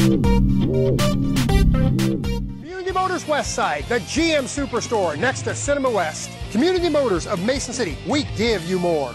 Community Motors West Side, the GM Superstore next to Cinema West. Community Motors of Mason City, we give you more.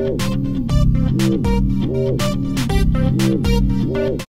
よいしょ。